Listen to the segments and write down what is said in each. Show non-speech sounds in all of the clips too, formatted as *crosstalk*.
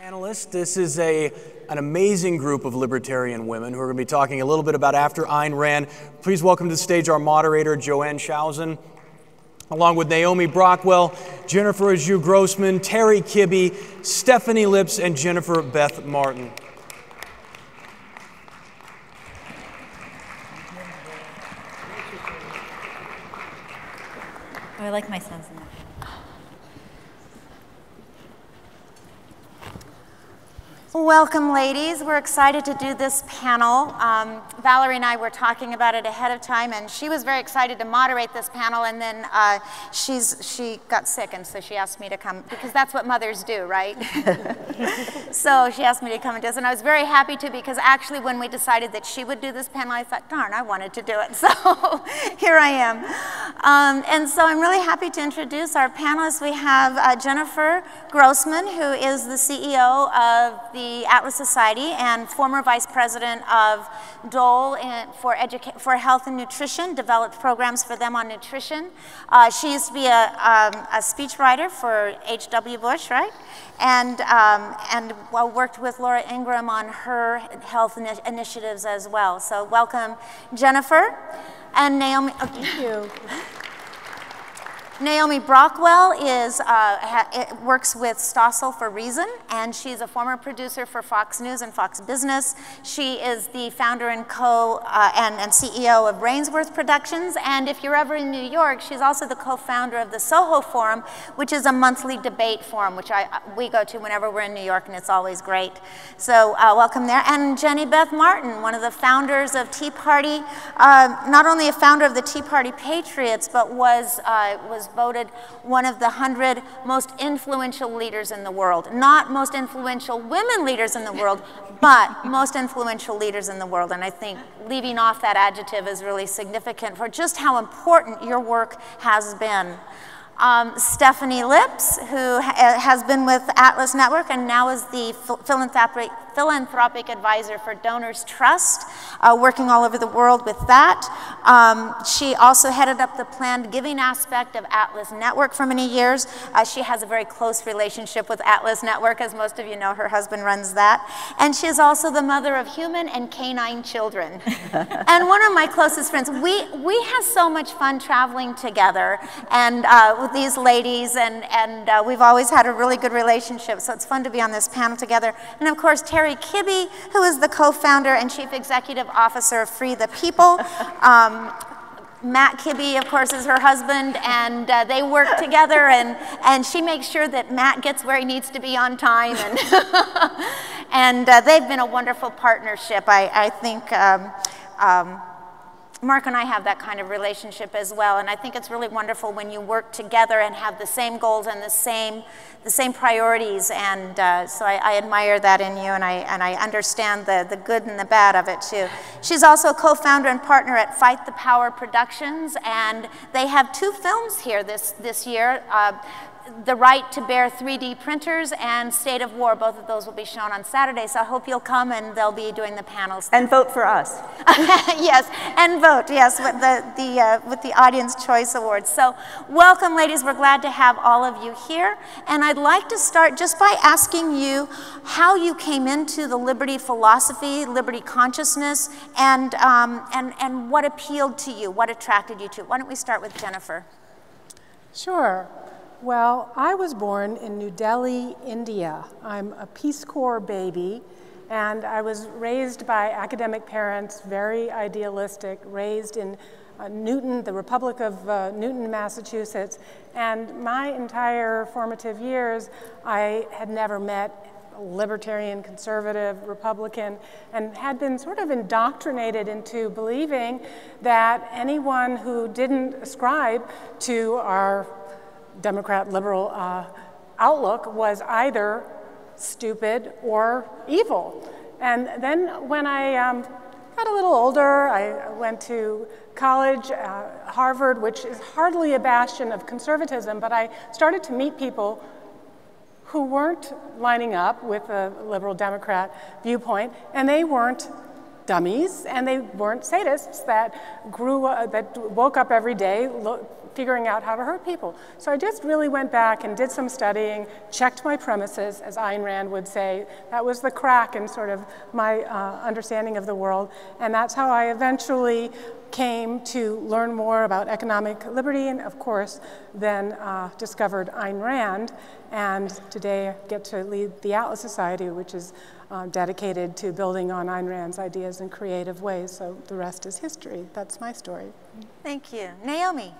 Panelists, this is a, an amazing group of libertarian women who are going to be talking a little bit about after Ayn Rand. Please welcome to the stage our moderator, Joanne Skousen, along with Naomi Brockwell, Jennifer Anju Grossman, Terry Kibbe, Stephanie Lips, and Jennifer Beth Martin. Oh, I like my sons in that. Welcome, ladies. We're excited to do this panel. Um, Valerie and I were talking about it ahead of time, and she was very excited to moderate this panel, and then uh, she's, she got sick, and so she asked me to come, because that's what mothers do, right? *laughs* so she asked me to come and do this, and I was very happy to, because actually when we decided that she would do this panel, I thought, darn, I wanted to do it, *laughs* so here I am. Um, and so I'm really happy to introduce our panelists. We have uh, Jennifer Grossman, who is the CEO of the the Atlas Society and former vice president of Dole for, for Health and Nutrition, developed programs for them on nutrition. Uh, she used to be a, um, a speechwriter for H.W. Bush, right? And, um, and well, worked with Laura Ingraham on her health ini initiatives as well. So welcome, Jennifer. And Naomi. Oh, Thank you. *laughs* Naomi Brockwell is, uh, works with Stossel for Reason, and she's a former producer for Fox News and Fox Business. She is the founder and co uh, and, and CEO of Rainsworth Productions, and if you're ever in New York, she's also the co-founder of the Soho Forum, which is a monthly debate forum, which I, we go to whenever we're in New York, and it's always great. So uh, welcome there. And Jenny Beth Martin, one of the founders of Tea Party, uh, not only a founder of the Tea Party Patriots, but was, uh, was voted one of the 100 most influential leaders in the world. Not most influential women leaders in the world, *laughs* but most influential leaders in the world. And I think leaving off that adjective is really significant for just how important your work has been. Um, Stephanie Lips, who ha has been with Atlas Network and now is the philanthropic, philanthropic advisor for Donors Trust, uh, working all over the world with that. Um, she also headed up the planned giving aspect of Atlas Network for many years. Uh, she has a very close relationship with Atlas Network, as most of you know, her husband runs that. And she is also the mother of human and canine children. *laughs* and one of my closest friends, we, we have so much fun traveling together and uh, with these ladies, and, and uh, we've always had a really good relationship, so it's fun to be on this panel together. And of course, Terry Terry Kibbe, who is the co-founder and chief executive officer of Free the People. *laughs* Um, Matt Kibbe, of course, is her husband, and uh, they work together, and, and she makes sure that Matt gets where he needs to be on time, and, *laughs* and uh, they've been a wonderful partnership. I, I think um, um, Mark and I have that kind of relationship as well, and I think it's really wonderful when you work together and have the same goals and the same, the same priorities, and uh, so I, I, admire that in you, and I, and I understand the, the good and the bad of it too. She's also a co-founder and partner at Fight the Power Productions, and they have two films here this, this year. Uh, the right to bear 3D printers and State of War. Both of those will be shown on Saturday, so I hope you'll come and they'll be doing the panels. And vote for us. *laughs* yes, and vote, yes, with the, the, uh, with the Audience Choice Awards. So welcome, ladies. We're glad to have all of you here. And I'd like to start just by asking you how you came into the liberty philosophy, liberty consciousness, and, um, and, and what appealed to you, what attracted you to it. Why don't we start with Jennifer? Sure. Well, I was born in New Delhi, India. I'm a Peace Corps baby, and I was raised by academic parents, very idealistic, raised in uh, Newton, the Republic of uh, Newton, Massachusetts. And my entire formative years, I had never met libertarian, conservative, Republican, and had been sort of indoctrinated into believing that anyone who didn't ascribe to our Democrat liberal uh, outlook was either stupid or evil. And then when I um, got a little older, I went to college, uh, Harvard, which is hardly a bastion of conservatism, but I started to meet people who weren't lining up with a liberal Democrat viewpoint, and they weren't dummies, and they weren't sadists that grew, uh, that woke up every day figuring out how to hurt people. So I just really went back and did some studying, checked my premises, as Ayn Rand would say. That was the crack in sort of my uh, understanding of the world, and that's how I eventually came to learn more about economic liberty, and of course, then uh, discovered Ayn Rand, and today I get to lead the Atlas Society, which is uh, dedicated to building on Ayn Rand's ideas in creative ways. So the rest is history. That's my story. Thank you. Naomi.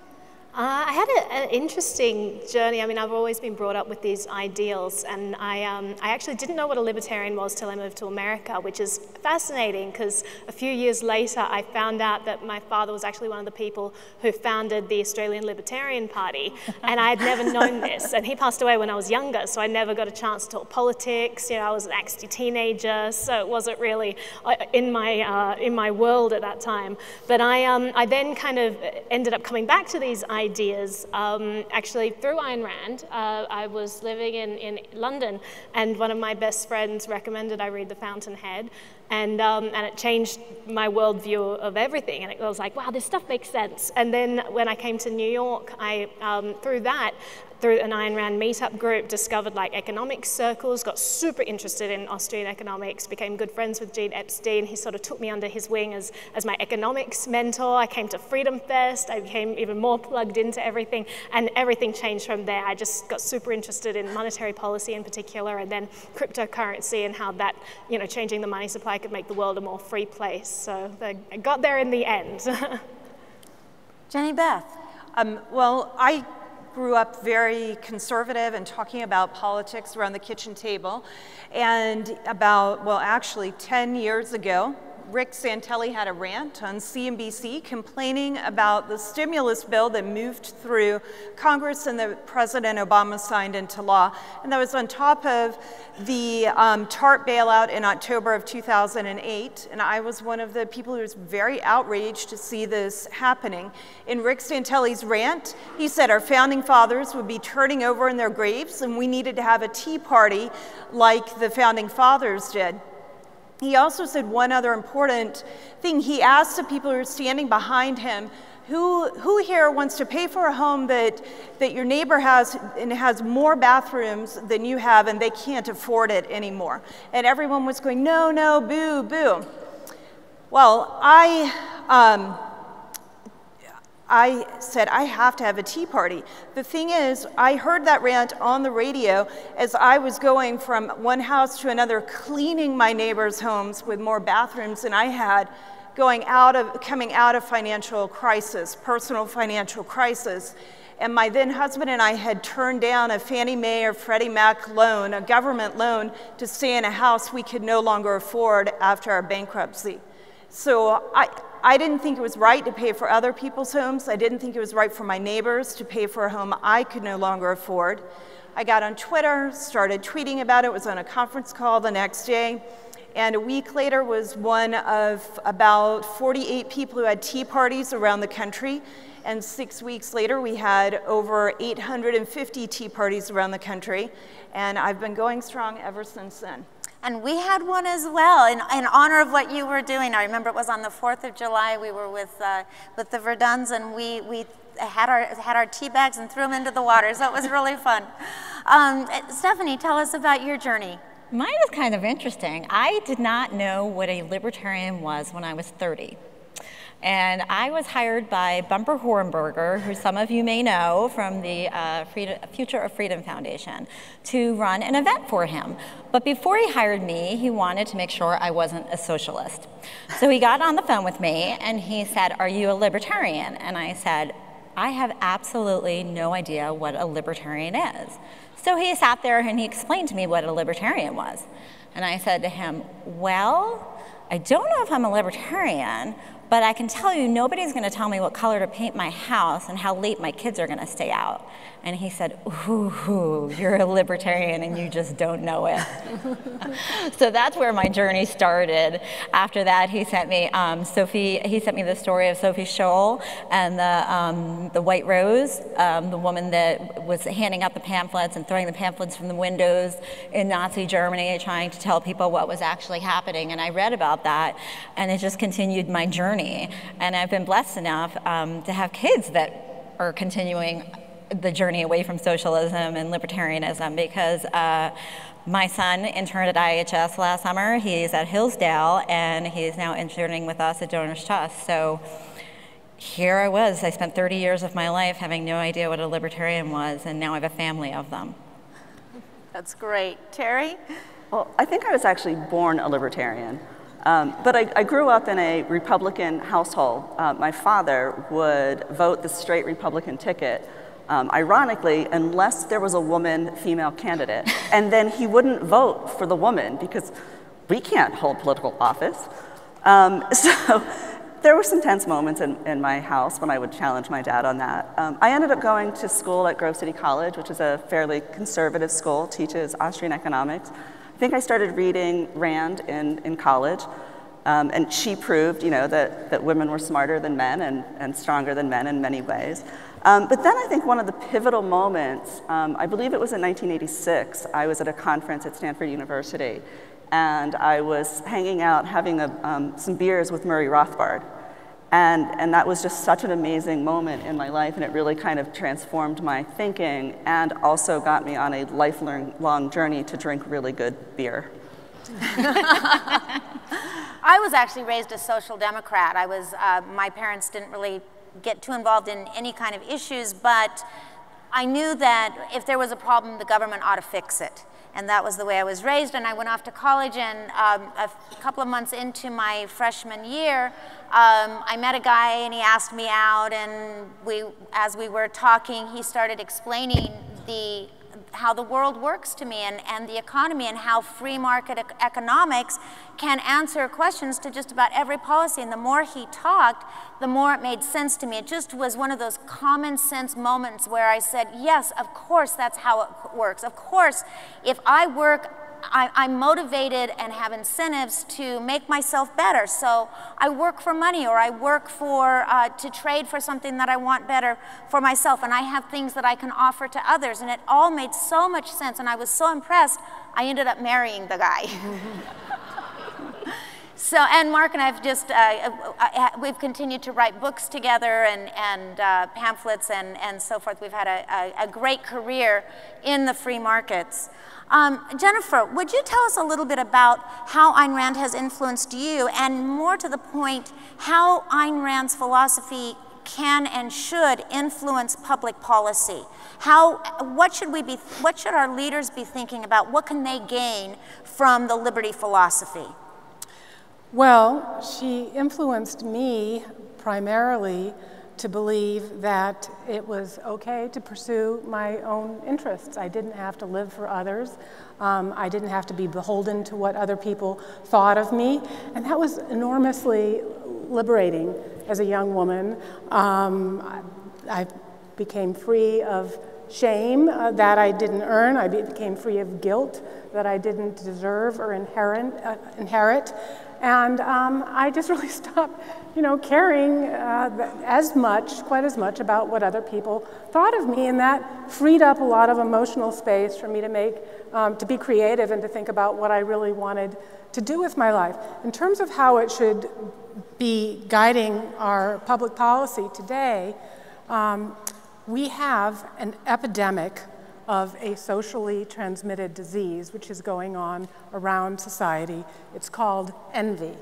Uh, I had an interesting journey. I mean, I've always been brought up with these ideals, and I, um, I actually didn't know what a libertarian was till I moved to America, which is fascinating because a few years later I found out that my father was actually one of the people who founded the Australian Libertarian Party, and I had never known *laughs* this. And he passed away when I was younger, so I never got a chance to talk politics. You know, I was an angsty teenager, so it wasn't really uh, in my uh, in my world at that time. But I um, I then kind of ended up coming back to these ideas ideas. Um, actually, through Ayn Rand, uh, I was living in, in London, and one of my best friends recommended I read The Fountainhead, and, um, and it changed my worldview of everything. And it was like, wow, this stuff makes sense. And then when I came to New York, I, um, through that, through an Ayn Rand meetup group, discovered like economic circles, got super interested in Austrian economics, became good friends with Gene Epstein. He sort of took me under his wing as, as my economics mentor. I came to FreedomFest. I became even more plugged into everything, and everything changed from there. I just got super interested in monetary policy in particular, and then cryptocurrency and how that, you know, changing the money supply could make the world a more free place. So I got there in the end. *laughs* Jenny Beth. Um, well, I grew up very conservative and talking about politics around the kitchen table. And about, well, actually 10 years ago, Rick Santelli had a rant on CNBC complaining about the stimulus bill that moved through Congress and that President Obama signed into law. And that was on top of the um, TARP bailout in October of 2008. And I was one of the people who was very outraged to see this happening. In Rick Santelli's rant, he said our founding fathers would be turning over in their graves and we needed to have a tea party like the founding fathers did. He also said one other important thing. He asked the people who were standing behind him, who, who here wants to pay for a home that, that your neighbor has and has more bathrooms than you have and they can't afford it anymore? And everyone was going, no, no, boo, boo. Well, I, um, I said, I have to have a tea party. The thing is, I heard that rant on the radio as I was going from one house to another, cleaning my neighbors' homes with more bathrooms than I had, going out of, coming out of financial crisis, personal financial crisis. And my then husband and I had turned down a Fannie Mae or Freddie Mac loan, a government loan, to stay in a house we could no longer afford after our bankruptcy. So I, I didn't think it was right to pay for other people's homes. I didn't think it was right for my neighbors to pay for a home I could no longer afford. I got on Twitter, started tweeting about it, was on a conference call the next day, and a week later was one of about 48 people who had tea parties around the country. And six weeks later, we had over 850 tea parties around the country. And I've been going strong ever since then. And we had one as well in, in honor of what you were doing. I remember it was on the 4th of July. We were with, uh, with the Verduns and we, we had, our, had our tea bags and threw them into the water. So it was really fun. *laughs* Um, Stephanie, tell us about your journey. Mine is kind of interesting. I did not know what a libertarian was when I was 30. And I was hired by Bumper Hornberger, who some of you may know from the uh, Freedom, Future of Freedom Foundation, to run an event for him. But before he hired me, he wanted to make sure I wasn't a socialist. So he got on the phone with me and he said, Are you a libertarian? And I said, I have absolutely no idea what a libertarian is. So he sat there and he explained to me what a libertarian was. And I said to him, Well, I don't know if I'm a libertarian, But I can tell you, nobody's going to tell me what color to paint my house and how late my kids are going to stay out. And he said, Ooh, you're a libertarian and you just don't know it. *laughs* so that's where my journey started. After that, he sent me um, Sophie, he sent me the story of Sophie Scholl and the, um, the White Rose, um, the woman that was handing out the pamphlets and throwing the pamphlets from the windows in Nazi Germany, trying to tell people what was actually happening. And I read about that and it just continued my journey. And I've been blessed enough um, to have kids that are continuing the journey away from socialism and libertarianism because uh, my son interned at IHS last summer. He's at Hillsdale and he's now interning with us at Donors Trust. So here I was. I spent 30 years of my life having no idea what a libertarian was, and now I have a family of them. That's great. Terry? Well, I think I was actually born a libertarian. Um, but I, I, grew up in a Republican household. Uh, my father would vote the straight Republican ticket um, ironically, unless there was a woman female candidate. *laughs* and then he wouldn't vote for the woman because we can't hold political office. Um, *laughs* so there were some tense moments in, in, my house when I would challenge my dad on that. Um, I ended up going to school at Grove City College, which is a fairly conservative school, teaches Austrian economics. I think I started reading Rand in, in college. Um, and she proved, you know, that, that women were smarter than men and, and stronger than men in many ways. Um, but then I think one of the pivotal moments, um, I believe it was in 1986, I was at a conference at Stanford University, and I was hanging out having a, um, some beers with Murray Rothbard. And, and that was just such an amazing moment in my life, and it really kind of transformed my thinking and also got me on a lifelong long journey to drink really good beer. *laughs* I was actually raised a social democrat. I was, uh, my parents didn't really get too involved in any kind of issues, but I knew that if there was a problem, the government ought to fix it. And that was the way I was raised. And I went off to college, and um, a couple of months into my freshman year, um, I met a guy, and he asked me out. And we, as we were talking, he started explaining the how the world works to me and, and the economy and how free market economics can answer questions to just about every policy. And the more he talked, the more it made sense to me. It just was one of those common sense moments where I said, yes, of course that's how it works. Of course, if I work I, am motivated and have incentives to make myself better. So I work for money or I work for, uh, to trade for something that I want better for myself. And I have things that I can offer to others. And it all made so much sense. And I was so impressed, I ended up marrying the guy. *laughs* So, and Mark and I have just, uh, uh, uh, we've continued to write books together and, and uh, pamphlets and, and so forth. We've had a, a, a great career in the free markets. Um, Jennifer, would you tell us a little bit about how Ayn Rand has influenced you, and more to the point, how Ayn Rand's philosophy can and should influence public policy? How, what should we be, what should our leaders be thinking about? What can they gain from the liberty philosophy? Well, she influenced me primarily to believe that it was okay to pursue my own interests. I didn't have to live for others. Um, I didn't have to be beholden to what other people thought of me. And that was enormously liberating as a young woman. Um, I, became free of shame uh, that I didn't earn. I became free of guilt that I didn't deserve or inherit. Uh, inherit. And um, I just *laughs* really stopped, you know, caring uh, as much, quite as much about what other people thought of me, and that freed up a lot of emotional space for me to make, um, to be creative and to think about what I really wanted to do with my life. In terms of how it should be guiding our public policy today, um, we have an epidemic of a socially transmitted disease which is going on around society. It's called envy,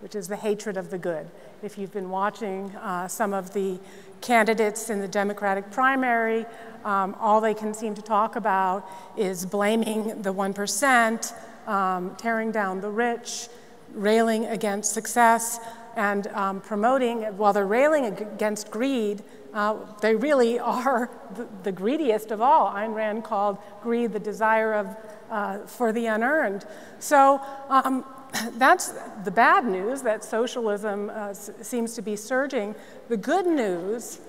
which is the hatred of the good. If you've been watching uh, some of the candidates in the Democratic primary, um, all they can seem to talk about is blaming the 1%, um, tearing down the rich, railing against success. and um, promoting, while they're railing against greed, uh, they really *laughs* are the, the, greediest of all. Ayn Rand called greed the desire of, uh, for the unearned. So um, *clears throat* that's the bad news that socialism uh, seems to be surging. The good news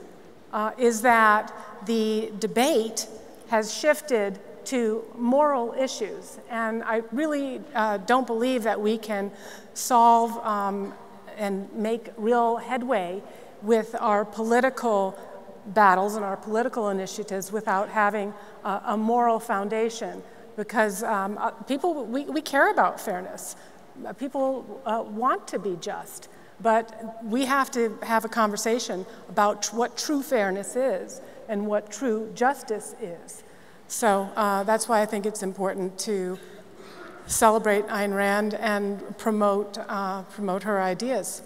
uh, is that the debate has shifted to moral issues. And I really uh, don't believe that we can solve um, and make real headway with our political battles and our political initiatives without having a, moral foundation. Because um, uh, people, we, we care about fairness. Uh, people uh, want to be just. But we have to have a conversation about what true fairness is and what true justice is. So uh, that's why I think it's important to celebrate Ayn Rand and promote, uh, promote her ideas.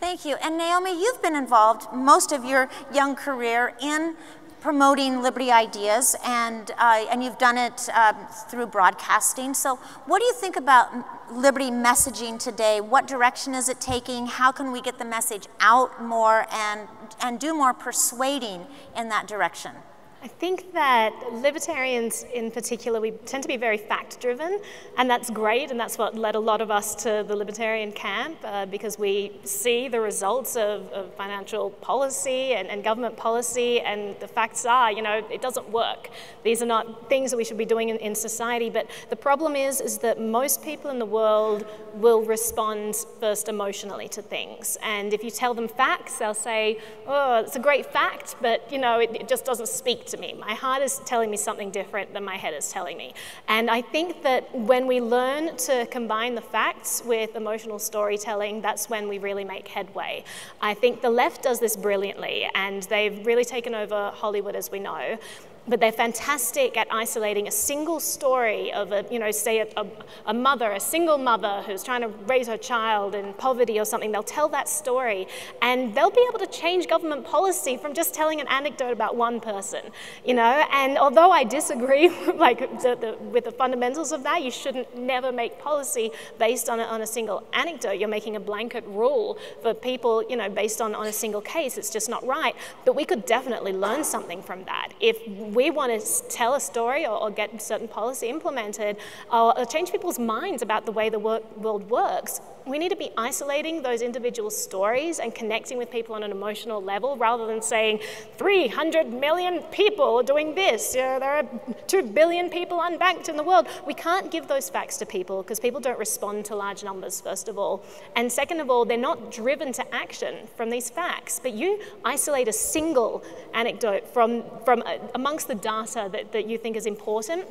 Thank you. And Naomi, you've been involved most of your young career in promoting liberty ideas, and, uh, and you've done it um, through broadcasting. So, what do you think about liberty messaging today? What direction is it taking? How can we get the message out more and, and do more persuading in that direction? I think that libertarians in particular, we tend to be very fact driven, and that's great, and that's what led a lot of us to the libertarian camp uh, because we see the results of, of financial policy and, and, government policy, and the facts are, you know, it doesn't work. These are not things that we should be doing in, in society, but the problem is, is that most people in the world will respond first emotionally to things, and if you tell them facts, they'll say, oh, it's a great fact, but, you know, it, it just doesn't speak to me. My heart is telling me something different than my head is telling me. And I think that when we learn to combine the facts with emotional storytelling, that's when we really make headway. I think the left does this brilliantly, and they've really taken over Hollywood as we know but they're fantastic at isolating a single story of a, you know, say a, a, a, mother, a single mother who's trying to raise her child in poverty or something. They'll tell that story and they'll be able to change government policy from just telling an anecdote about one person, you know. And although I disagree, *laughs* like the, the, with the fundamentals of that, you shouldn't never make policy based on a, on a single anecdote. You're making a blanket rule for people, you know, based on, on a single case. It's just not right. But we could definitely learn something from that if we want to tell a story or, or get certain policy implemented or, or, change people's minds about the way the world works, we need to be isolating those individual stories and connecting with people on an emotional level rather than saying 300 million people are doing this. Know, there are 2 billion people unbanked in the world. We can't give those facts to people because people don't respond to large numbers, first of all. And second of all, they're not driven to action from these facts. But you isolate a single anecdote from, from uh, amongst the data that, that you think is important,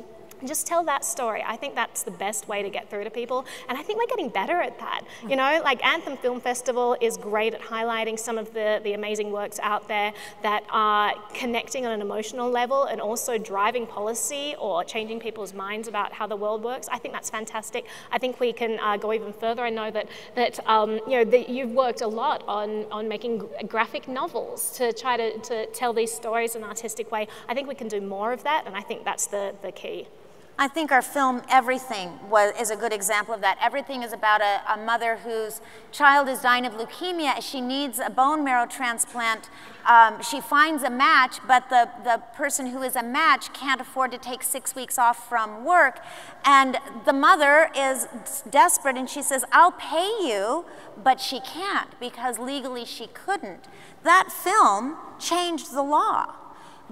just tell that story. I think that's the best way to get through to people. And I think we're getting better at that. You know, like Anthem Film Festival is great at highlighting some of the, the amazing works out there that are connecting on an emotional level and also driving policy or changing people's minds about how the world works. I think that's fantastic. I think we can uh, go even further. I know that, that um, you know, that you've worked a lot on, on making graphic novels to try to, to tell these stories in an artistic way. I think we can do more of that, and I think that's the, the key. I think our film Everything was, is a good example of that. Everything is about a, a, mother whose child is dying of leukemia. She needs a bone marrow transplant. Um, she finds a match, but the, the person who is a match can't afford to take six weeks off from work. And the mother is desperate and she says, I'll pay you, but she can't because legally she couldn't. That film changed the law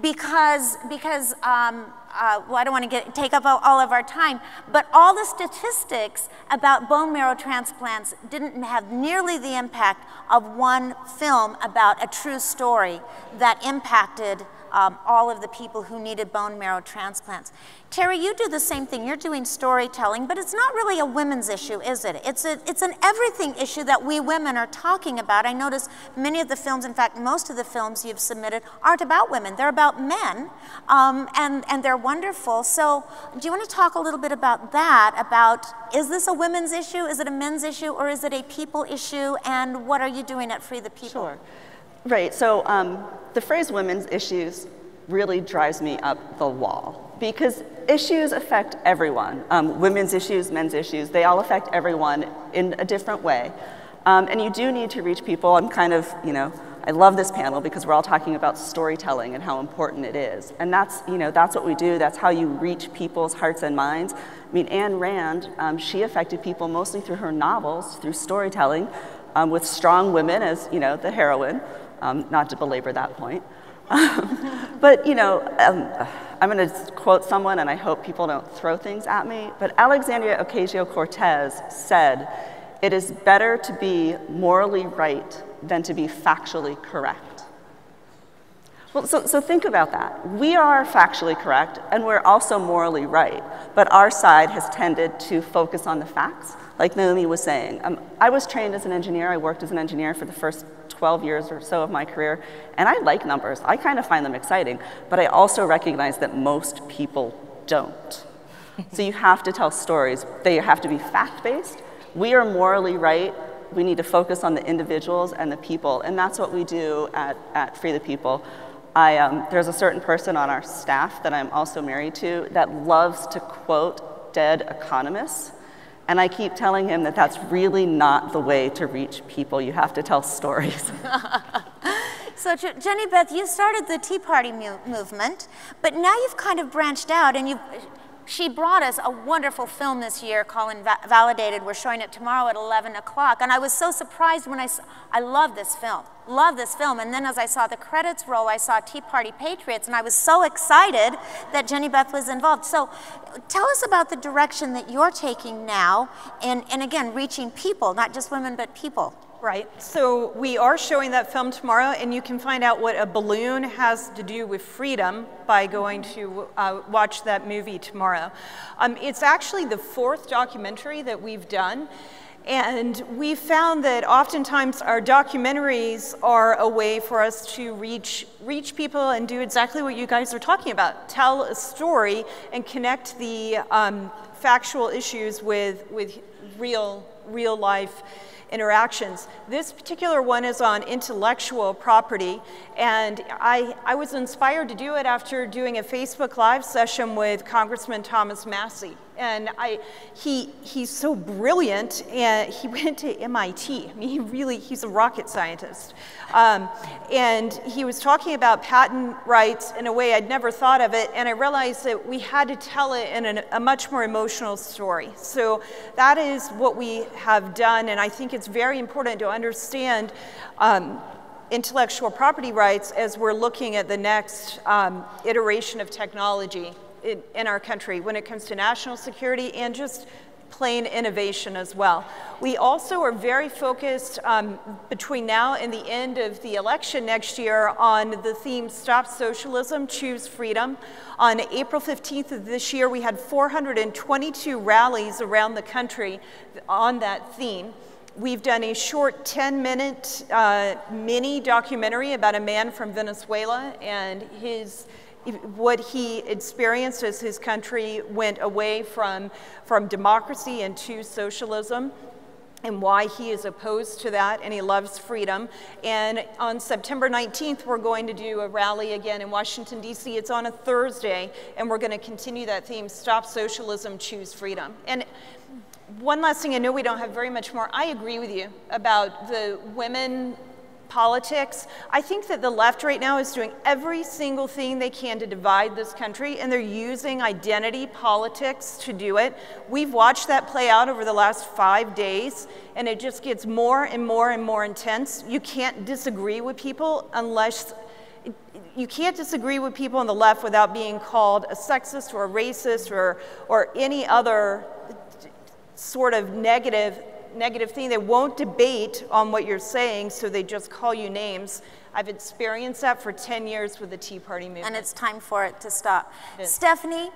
because, because um, uh, well, I don't want to get, take up all of our time, but all the statistics about bone marrow transplants didn't have nearly the impact of one film about a true story that impacted um, all of the people who needed bone marrow transplants. Terry, you do the same thing. You're doing storytelling, but it's not really a women's issue, is it? It's, a, it's an everything issue that we women are talking about. I notice many of the films, in fact, most of the films you've submitted aren't about women. They're about men, um, and, and they're wonderful. So do you want to talk a little bit about that, about is this a women's issue, is it a men's issue, or is it a people issue, and what are you doing at Free the People? Sure. Right, so um, the phrase women's issues really drives me up the wall because issues affect everyone. Um, women's issues, men's issues, they all affect everyone in a different way. Um, and you do need to reach people. I'm kind of, you know, I love this panel because we're all talking about storytelling and how important it is. And that's, you know, that's what we do. That's how you reach people's hearts and minds. I mean, Anne Rand, um, she affected people mostly through her novels, through storytelling, um, with strong women as, you know, the heroine. Um, not to belabor that point. *laughs* but, you know, um, I'm going to quote someone, and I hope people don't throw things at me. But Alexandria Ocasio Cortez said, It is better to be morally right than to be factually correct. Well, so, so think about that. We are factually correct, and we're also morally right, but our side has tended to focus on the facts, like Naomi was saying. Um, I was trained as an engineer, I worked as an engineer for the first 12 years or so of my career, and I like numbers. I kind of find them exciting, but I also recognize that most people don't. so you have to tell stories. They have to be fact based. We are morally right we need to focus on the individuals and the people, and that's what we do at, at Free the People. I, um, there's a certain person on our staff that I'm also married to that loves to quote dead economists. And I keep telling him that that's really not the way to reach people. You have to tell stories. *laughs* so, Jenny Beth, you started the Tea Party movement, but now you've kind of branched out and you've she brought us a wonderful film this year called Validated. We're showing it tomorrow at 11 o'clock. And I was so surprised when I saw, I love this film, love this film. And then as I saw the credits roll, I saw Tea Party Patriots, and I was so excited that Jenny Beth was involved. So tell us about the direction that you're taking now, and, and again, reaching people, not just women, but people. Right. So we are showing that film tomorrow, and you can find out what a balloon has to do with freedom by going to uh, watch that movie tomorrow. Um, it's actually the fourth documentary that we've done. And we found that oftentimes our documentaries are a way for us to reach, reach people and do exactly what you guys are talking about tell a story and connect the um, factual issues with, with real, real life interactions. This particular one is on intellectual property, and I, I was inspired to do it after doing a Facebook Live session with Congressman Thomas Massie and I, he, he's so brilliant, and he *laughs* went to MIT. I mean, he really, he's a rocket scientist. Um, and he was talking about patent rights in a way I'd never thought of it, and I realized that we had to tell it in an, a much more emotional story. So that is what we have done, and I think it's very important to understand um, intellectual property rights as we're looking at the next um, iteration of technology in, in our country when it comes to national security and just plain innovation as well. We also are very focused um, between now and the end of the election next year on the theme Stop Socialism, Choose Freedom. On April 15th of this year, we had 422 rallies around the country on that theme. We've done a short 10 minute uh, mini documentary about a man from Venezuela and his what he experienced as his country went away from, from democracy and to socialism and why he is opposed to that and he loves freedom. And on September 19th, we're going to do a rally again in Washington, D.C. It's on a Thursday, and we're going to continue that theme Stop Socialism, Choose Freedom. And one last thing, I know we don't have very much more. I agree with you about the women politics. I think that the left right now is doing every single thing they can to divide this country, and they're using identity politics to do it. We've watched that play out over the last five days, and it just gets more and more and more intense. You can't disagree with people unless you can't disagree with people on the left without being called a sexist or a racist or, or any other sort of negative negative thing. They won't debate on what you're saying, so they just call you names. I've experienced that for 10 years with the Tea Party movement. And it's time for it to stop. Stephanie,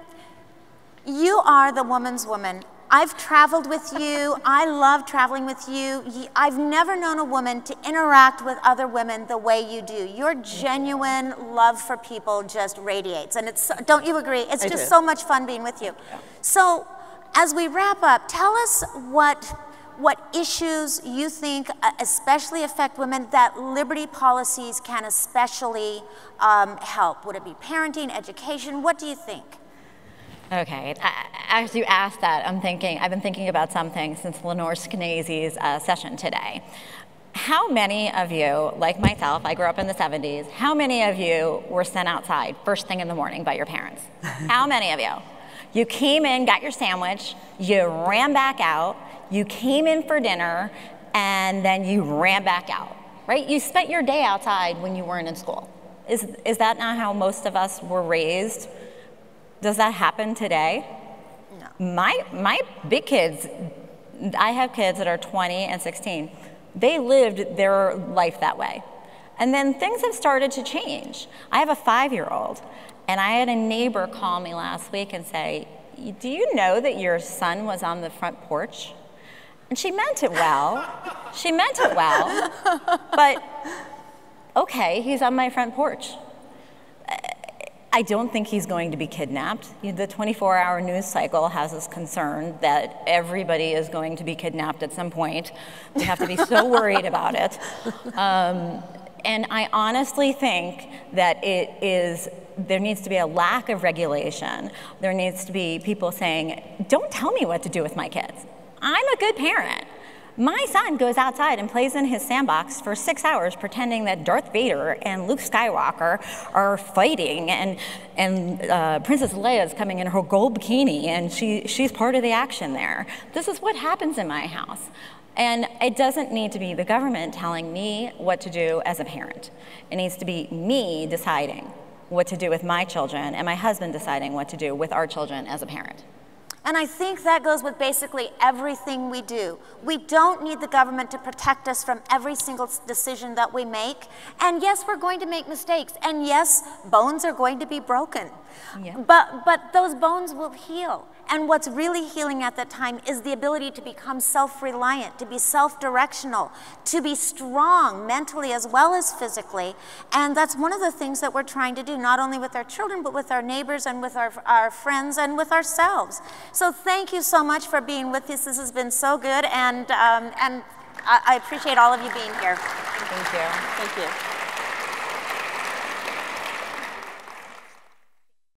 you are the woman's woman. I've traveled with you. *laughs* I love traveling with you. I've never known a woman to interact with other women the way you do. Your genuine love for people just radiates. And it's, don't you agree? It's I just do. so much fun being with you. So, as we wrap up, tell us what what issues you think uh, especially affect women that liberty policies can especially um, help. Would it be parenting, education? What do you think? Okay, as you asked that, I'm thinking, I've been thinking about something since Lenore Skenazy's uh, session today. How many of you, like myself, I grew up in the 70s, how many of you were sent outside first thing in the morning by your parents? *laughs* how many of you? You came in, got your sandwich, you ran back out, you came in for dinner, and then you ran back out, right? You spent your day outside when you weren't in school. Is, is that not how most of us were raised? Does that happen today? No. My, my big kids, I have kids that are 20 and 16. They lived their life that way. And then things have started to change. I have a five year old, and I had a neighbor call me last week and say, Do you know that your son was on the front porch? And she meant it well. she meant it well. But okay, he's on my front porch. I don't think he's going to be kidnapped. The 24 hour news cycle has us concerned that everybody is going to be kidnapped at some point. We have to be so worried about it. Um, and I honestly think that it is, there needs to be a lack of regulation. There needs to be people saying, don't tell me what to do with my kids. I'm a good parent. My son goes outside and plays in his sandbox for six hours pretending that Darth Vader and Luke Skywalker are fighting and, and uh, Princess Leia is coming in her gold bikini and she, she's part of the action there. This is what happens in my house. And it doesn't need to be the government telling me what to do as a parent. It needs to be me deciding what to do with my children and my husband deciding what to do with our children as a parent. And I think that goes with basically everything we do. We don't need the government to protect us from every single decision that we make. And yes, we're going to make mistakes. And yes, bones are going to be broken. Yeah. But, but those bones will heal. And what's really healing at that time is the ability to become self reliant, to be self directional, to be strong mentally as well as physically. And that's one of the things that we're trying to do, not only with our children, but with our neighbors and with our, our friends and with ourselves. So thank you so much for being with us. This has been so good. And, um, and I, I appreciate all of you being here. Thank you. Thank you.